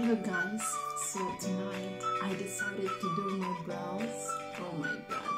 Hello guys, so tonight I decided to do my brows. Oh my god,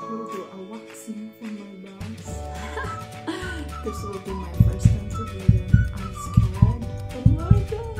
we'll do a waxing for my brows. this will be my first time to do them. I'm scared. Oh my gosh,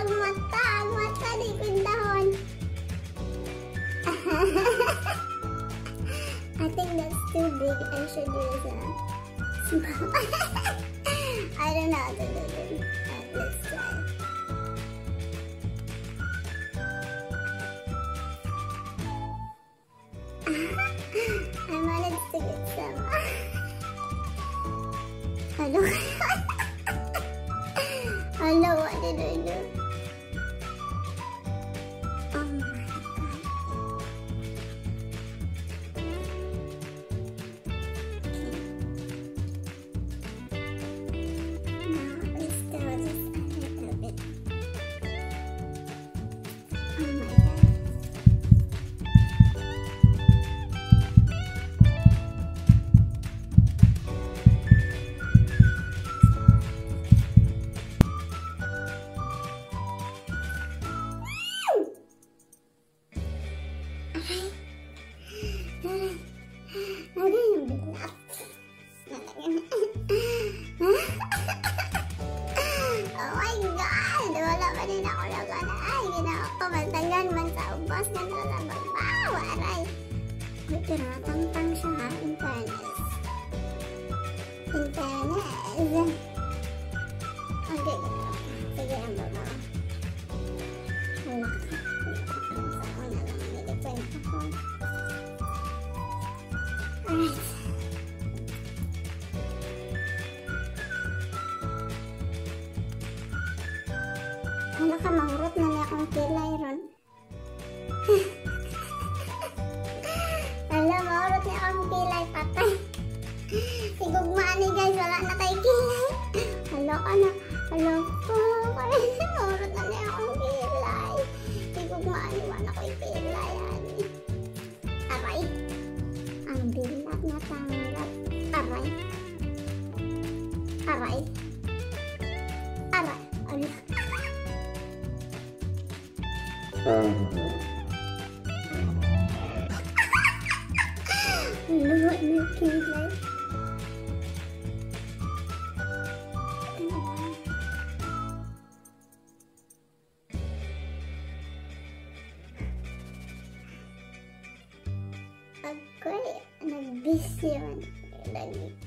Ang mata. Ang mata, dahon. I think that's too big. I should use a small. I don't know how to do let's Hello, what did karena alam ko parang sinurot na niya akong pilay di ko maaniwan ako ipilay ani aray ang bilat na tanggap aray aray aray aray Lord, you kilay. ko eh. Nag-busy man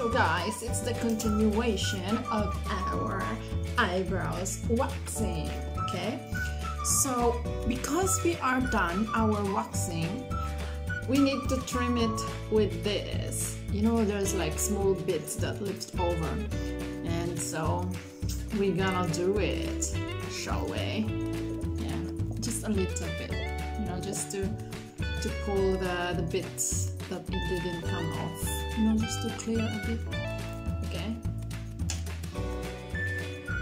So guys, it's the continuation of our eyebrows waxing, okay? So because we are done our waxing, we need to trim it with this. You know, there's like small bits that left over. And so we're gonna do it, shall we? Yeah, just a little bit, you know, just to to pull the, the bits that it didn't come off. You know, just to clear a bit. Okay.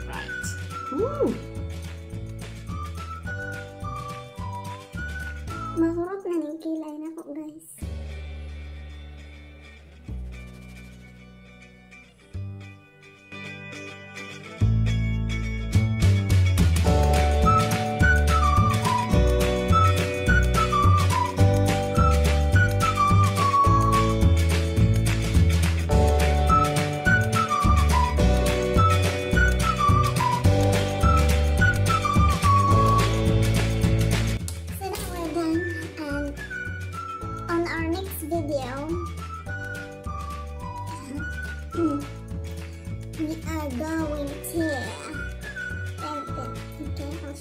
Right. Woo! Mahurot na ning kilay na ko, guys.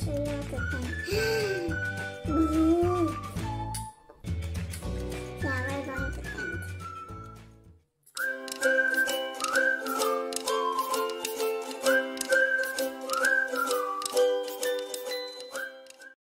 Okay, I'll show you all the thing.